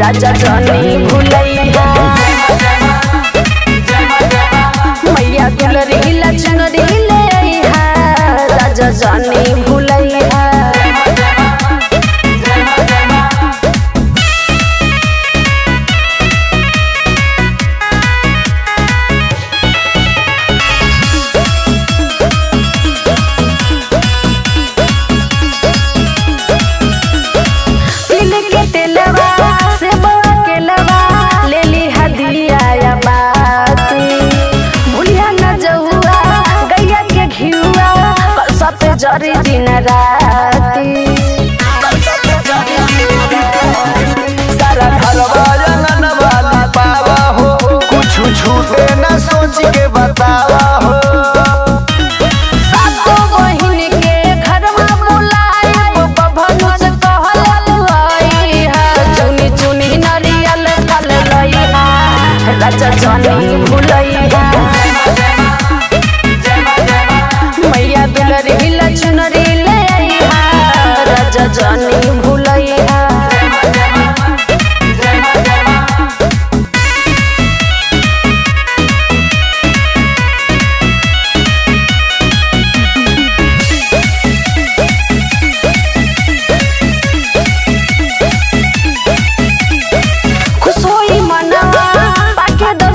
राजा रानी भुलैया। मैया गुलरी लक्ष्मण ले राजा जान जरी दिन रात जनी भूलैया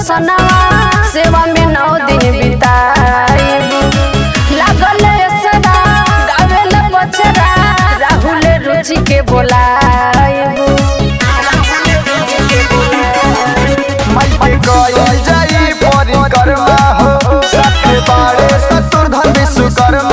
सनावा सेवा में नौ दिन बिता। जी के बोलाएब जाई परिकर्मा हो सत्य बारे सतुर्धन विश्वकर्मा